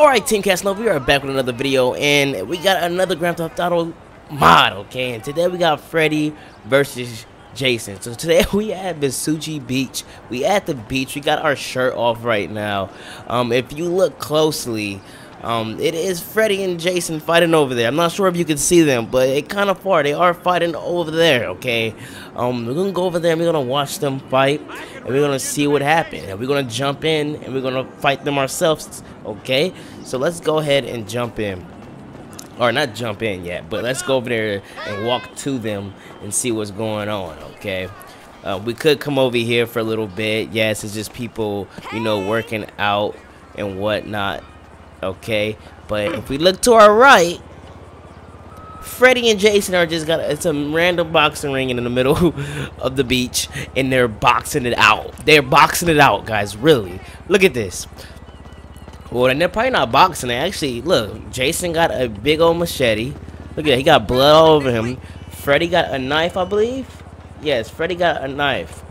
Alright, Team Casanova, we are back with another video, and we got another Grand Theft Auto mod, okay? And today we got Freddy versus Jason. So today we at Vespucci Beach. We at the beach. We got our shirt off right now. Um, if you look closely, um, it is Freddy and Jason fighting over there. I'm not sure if you can see them, but it kind of far. They are fighting over there, okay? Um, we're gonna go over there and we're gonna watch them fight, and we're gonna see what happens. And we're gonna jump in and we're gonna fight them ourselves, okay? So let's go ahead and jump in. Or not jump in yet, but let's go over there and walk to them and see what's going on, okay? Uh, we could come over here for a little bit. Yes, it's just people, you know, working out and whatnot okay? But if we look to our right, Freddy and Jason are just got it's a random boxing ring in the middle of the beach, and they're boxing it out. They're boxing it out, guys. Really, look at this. Well, and they're probably not boxing it. Actually, look, Jason got a big old machete. Look at that. He got blood all over him. Freddy got a knife, I believe. Yes, Freddy got a knife.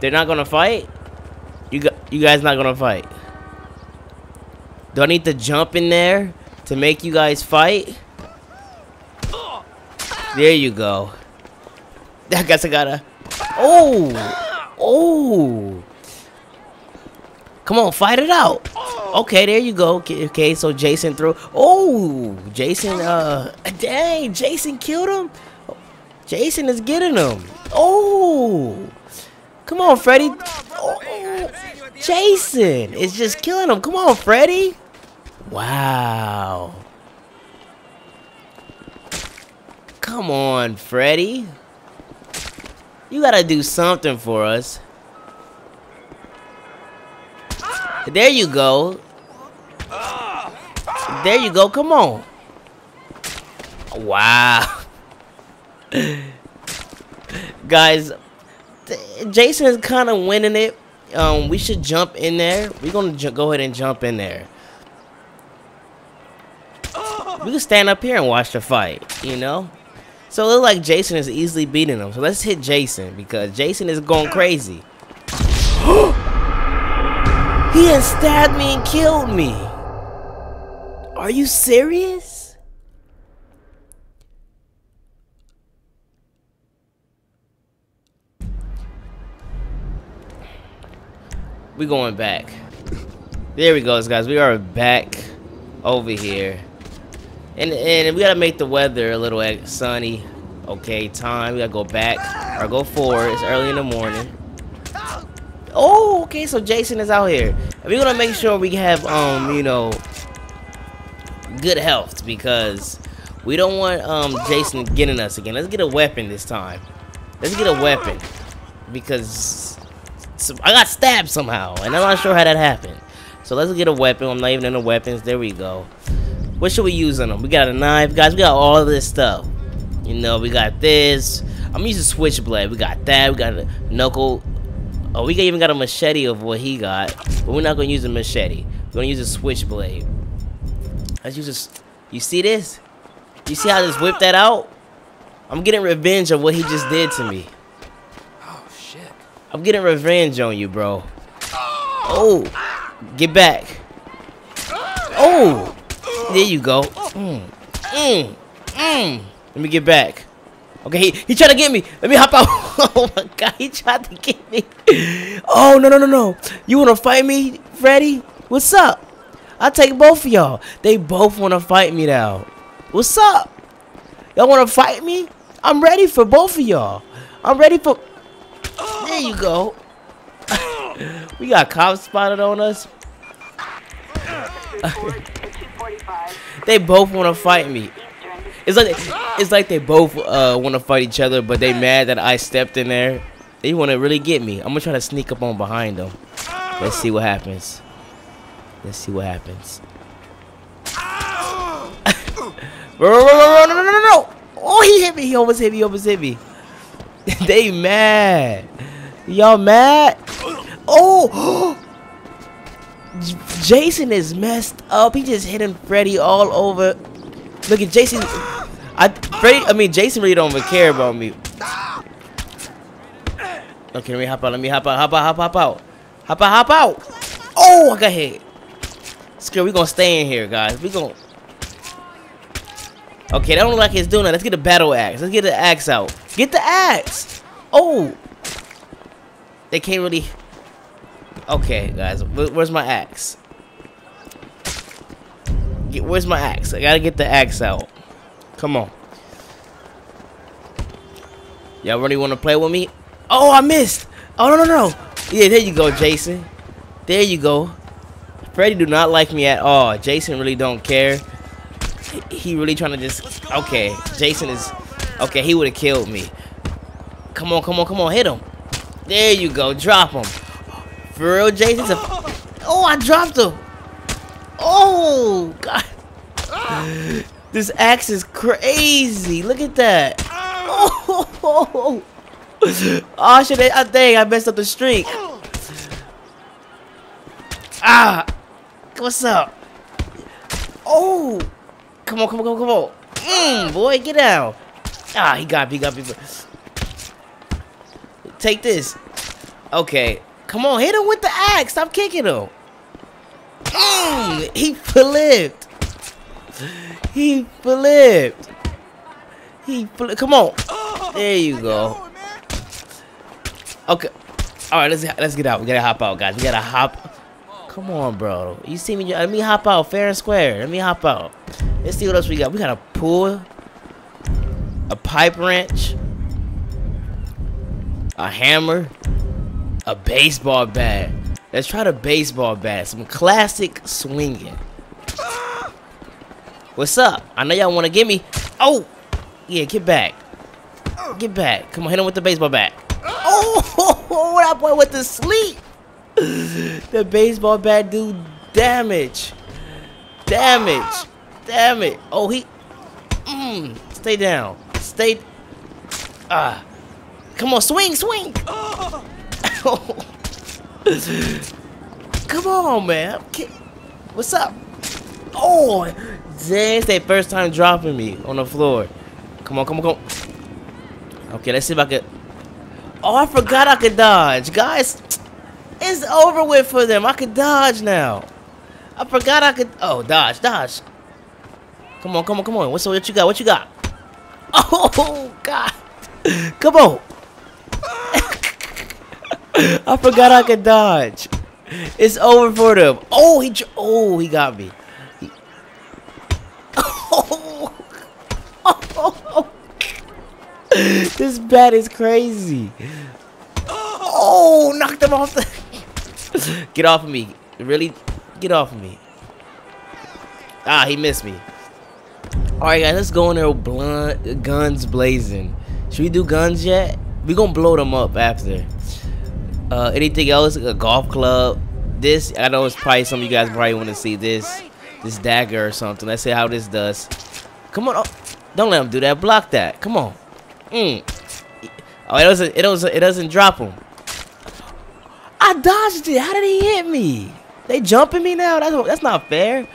They're not gonna fight. You got you guys not gonna fight. Do I need to jump in there to make you guys fight? There you go. I guess I gotta... Oh! Oh! Come on, fight it out. Okay, there you go. Okay, so Jason threw... Oh! Jason, uh... Dang, Jason killed him? Jason is getting him. Oh! Come on, Freddy. Oh, Jason is just killing him. Come on, Freddy. Wow. Come on, Freddy. You gotta do something for us. There you go. There you go. Come on. Wow. Guys, Jason is kind of winning it. Um, we should jump in there. We're gonna go ahead and jump in there. We can stand up here and watch the fight, you know? So it looks like Jason is easily beating him. So let's hit Jason because Jason is going crazy. he has stabbed me and killed me. Are you serious? We going back. There we go, guys. We are back over here. And, and we gotta make the weather a little sunny. Okay, time. We gotta go back or go forward. It's early in the morning. Oh, okay. So Jason is out here. We're gonna make sure we have, um, you know, good health because we don't want um Jason getting us again. Let's get a weapon this time. Let's get a weapon because I got stabbed somehow, and I'm not sure how that happened. So let's get a weapon. I'm not even in the weapons. There we go. What should we use on them? We got a knife, guys. We got all this stuff. You know, we got this. I'm using switchblade. We got that. We got a knuckle. Oh, we even got a machete of what he got, but we're not gonna use a machete. We're gonna use a switchblade. Let's use this. You see this? You see how I just whipped that out? I'm getting revenge of what he just did to me. Oh shit! I'm getting revenge on you, bro. Oh, get back. Oh. There you go. Mm. Mm. Mm. Let me get back. Okay, he, he tried to get me. Let me hop out. oh my god, he tried to get me. Oh, no, no, no, no. You want to fight me, Freddy? What's up? I'll take both of y'all. They both want to fight me now. What's up? Y'all want to fight me? I'm ready for both of y'all. I'm ready for... There you go. we got cops spotted on us. They both want to fight me. It's like it's like they both uh, want to fight each other, but they mad that I stepped in there. They want to really get me. I'm gonna try to sneak up on behind them. Let's see what happens. Let's see what happens. no, no, no, no, no! Oh, he hit me. He almost hit me. He almost hit me. they mad. Y'all mad? Oh! Jason is messed up. He just hitting Freddy all over. Look at Jason. I Freddy. I mean Jason really don't even care about me. Okay, let me hop out. Let me hop out. Hop out. Hop hop out. Hop out. Hop out. Oh, I got hit. Screw, we gonna stay in here, guys. We gonna. Okay, that don't look like it's doing that. Let's get a battle axe. Let's get the axe out. Get the axe. Oh. They can't really. Okay, guys. Where's my axe? Where's my axe? I gotta get the axe out. Come on. Y'all really want to play with me? Oh, I missed. Oh, no, no, no. Yeah, there you go, Jason. There you go. Freddy do not like me at all. Jason really don't care. He really trying to just... Okay, Jason is... Okay, he would have killed me. Come on, come on, come on. Hit him. There you go. Drop him. For real, Jason? Oh, I dropped him. Oh, God. This axe is crazy. Look at that. Oh, oh shit. I think I messed up the streak. Ah. What's up? Oh. Come on, come on, come on, come on. Mmm, boy, get out. Ah, he got me, he got me. Take this. Okay. Come on, hit him with the axe. Stop kicking him. Mmm, he flipped. He flipped. He flipped. Come on. There you go. Okay. All right, let's let's get out. We gotta hop out, guys. We gotta hop. Come on, bro. You see me? Let me hop out fair and square. Let me hop out. Let's see what else we got. We got a pool, a pipe wrench, a hammer, a baseball bat. Let's try the baseball bat. Some classic swinging. What's up? I know y'all want to get me. Oh, yeah, get back. Get back. Come on, hit him with the baseball bat. Oh, that boy with the sleep. the baseball bat do damage. Damage. Damn it. Oh, he... Mm, stay down. Stay... Ah. Come on, swing, swing. Come on, man. What's up? Oh, it's their first time dropping me on the floor. Come on, come on, come on. Okay, let's see if I can... Oh, I forgot I could dodge. Guys, it's over with for them. I can dodge now. I forgot I could... Oh, dodge, dodge. Come on, come on, come on. What's what you got? What you got? Oh, God. Come on. I forgot I could dodge. It's over for them. Oh, he oh he got me. He, oh, oh, this bat is crazy. Oh, knocked him off the. Get off of me. Really? Get off of me. Ah, he missed me. Alright guys, let's go in there blunt, guns blazing. Should we do guns yet? We gonna blow them up after. Uh, anything else? A golf club. This, I know it's probably some of you guys probably want to see this. This dagger or something. Let's see how this does. Come on. Oh, don't let him do that. Block that. Come on. Mm. Oh, it doesn't, it doesn't, it doesn't drop him. I dodged it. How did he hit me? They jumping me now? That's, that's not fair.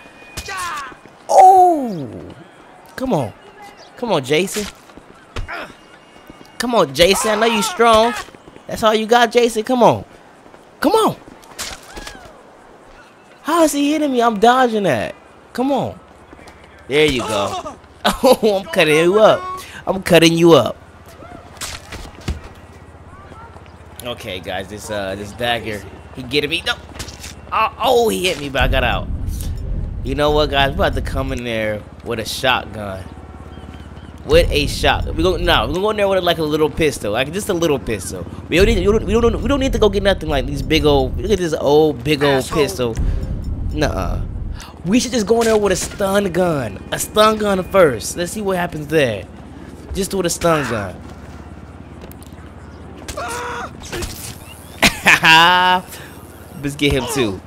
Oh. Come on. Come on, Jason. Come on, Jason. I know you strong. That's all you got, Jason. Come on. Come on. How is he hitting me? I'm dodging that. Come on. There you go. Oh, I'm cutting you up. I'm cutting you up. Okay, guys, this uh this dagger, he getting me. No. Oh, oh, he hit me, but I got out. You know what, guys? We're about to come in there with a shotgun. With a shot. We go no, we're gonna go in there with like a little pistol, like just a little pistol. We don't need, we don't, we don't, we don't need to go get nothing like these big old. Look at this old big old Asshole. pistol. Nuh-uh. We should just go in there with a stun gun. A stun gun first. Let's see what happens there. Just with a stun gun. Let's get him too.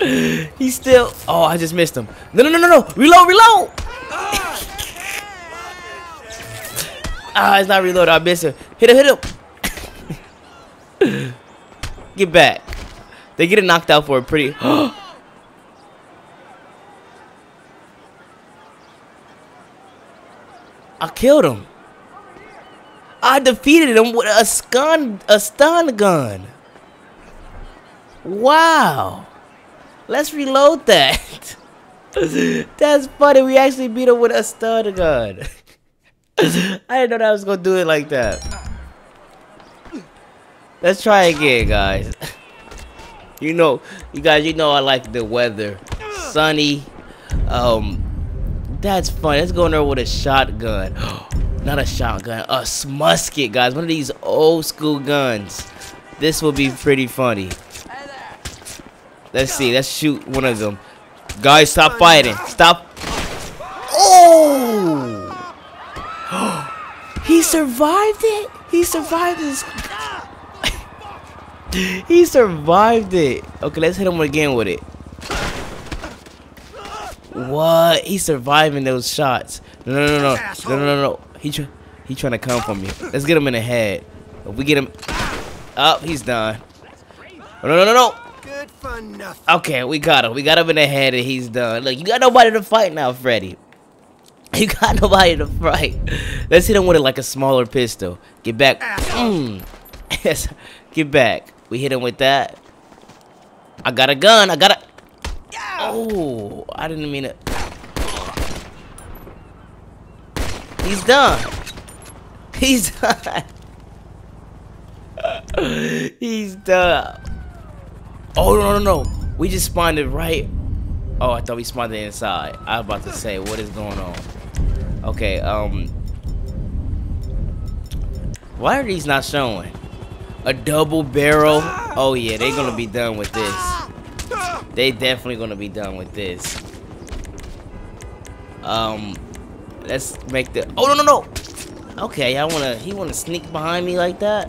He's still. Oh, I just missed him. No, no, no, no, no. Reload, reload. Ah, it's not reload. I missed him. Hit him, hit him. Get back. They get it knocked out for a pretty. I killed him. I defeated him with a stun, a stun gun. Wow. Let's reload that. That's funny. We actually beat him with a stun gun. I didn't know that I was gonna do it like that. Let's try again, guys. You know, you guys, you know I like the weather. Sunny. Um, that's fun. Let's go in there with a shotgun. Not a shotgun, a musket, guys. One of these old school guns. This will be pretty funny. Let's see. Let's shoot one of them. Guys, stop fighting. Stop. Oh! He survived it. He survived this. he survived it. Okay, let's hit him again with it. What? He's surviving those shots. No, no, no, no, no, no, no, no. He try, he trying to come for me. Let's get him in the head. If we get him, up, oh, he's done. No, no, no, no. Good for nothing. Okay, we got him. We got him in the head, and he's done. Look, you got nobody to fight now, Freddy. You got nobody to fight. Let's hit him with it like a smaller pistol. Get back. Mm. Yes, get back. We hit him with that. I got a gun. I got a. Oh, I didn't mean it. He's done. He's done. He's done. Oh, no, no, no. We just spawned it right. Oh, I thought we spawned it inside. I was about to say, what is going on? Okay, um. Why are these not showing? A double barrel? Oh, yeah, they're gonna be done with this. They definitely gonna be done with this. Um, let's make the. Oh no no no! Okay, I wanna. He wanna sneak behind me like that.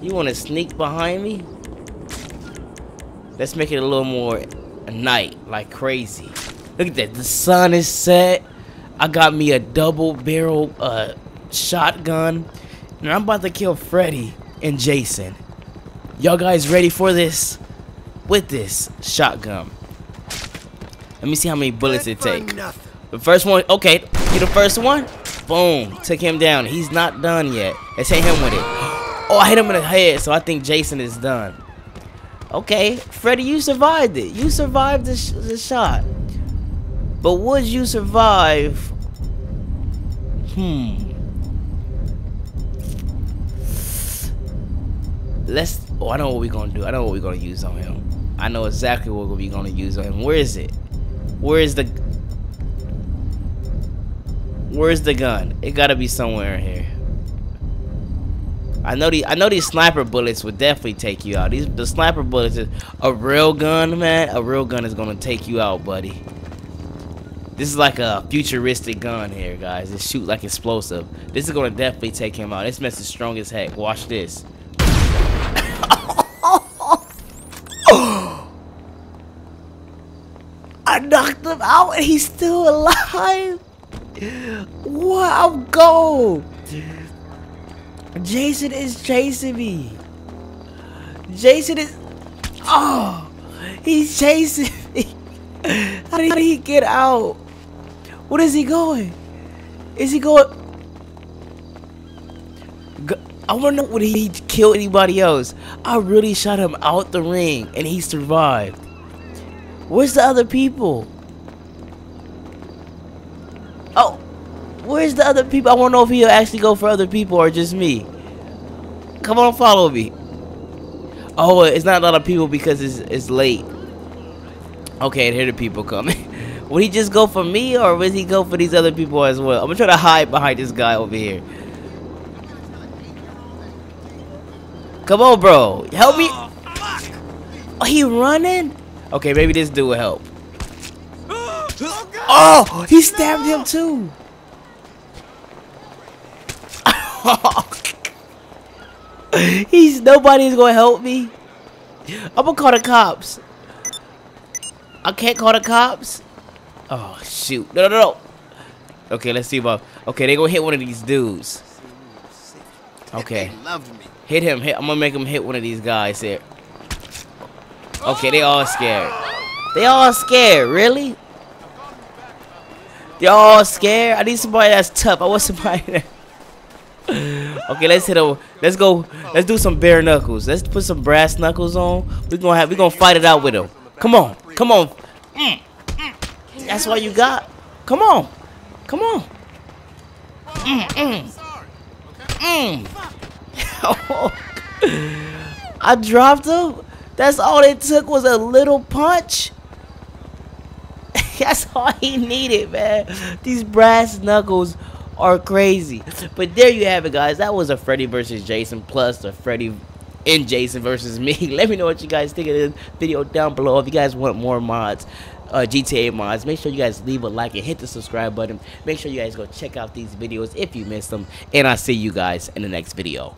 You wanna sneak behind me? Let's make it a little more night, like crazy. Look at that. The sun is set. I got me a double barrel uh, shotgun. And I'm about to kill Freddy and Jason. Y'all guys ready for this? with this shotgun. Let me see how many bullets it take. The first one, okay, get the first one. Boom, took him down. He's not done yet. Let's hit him with it. Oh, I hit him in the head, so I think Jason is done. Okay, Freddy, you survived it. You survived the, sh the shot. But would you survive? Hmm. Let's. Oh, I know what we're gonna do. I know what we're gonna use on him. I know exactly what we're gonna use on him. Where is it? Where is the Where's the gun? It gotta be somewhere in here. I know the I know these sniper bullets would definitely take you out. These the sniper bullets is a real gun, man. A real gun is gonna take you out, buddy. This is like a futuristic gun here, guys. It shoot like explosive. This is gonna definitely take him out. This mess is strong as heck. Watch this. I knocked him out and he's still alive. Wow, go! Jason is chasing me. Jason is. Oh, he's chasing me. How did he get out? What is he going? Is he going? I know would he kill anybody else. I really shot him out the ring and he survived. Where's the other people? Oh, where's the other people? I want to know if he'll actually go for other people or just me. Come on, follow me. Oh, it's not a lot of people because it's, it's late. Okay, and here the people coming. Would he just go for me or would he go for these other people as well? I'm gonna try to hide behind this guy over here. Come on, bro. Help me. Oh, he running? Okay, maybe this dude will help. Oh, oh he stabbed him too. He's nobody's gonna help me. I'm gonna call the cops. I can't call the cops. Oh shoot! No, no, no. Okay, let's see about. Okay, they gonna hit one of these dudes. Okay. Hit him. Hit. I'm gonna make him hit one of these guys here. Okay, they all scared. They all scared, really? They all scared? I need somebody that's tough. I want somebody that... okay, let's hit him. Let's go. Let's do some bare knuckles. Let's put some brass knuckles on. We're gonna have we're gonna fight it out with him. Come on. Come on. Mm. That's all you got. Come on. Come on. Mm, mm. Mm. I dropped him. That's all it took was a little punch. That's all he needed, man. These brass knuckles are crazy. But there you have it, guys. That was a Freddy versus Jason plus a Freddy and Jason versus me. Let me know what you guys think of this video down below. If you guys want more mods, uh, GTA mods, make sure you guys leave a like and hit the subscribe button. Make sure you guys go check out these videos if you missed them. And I'll see you guys in the next video.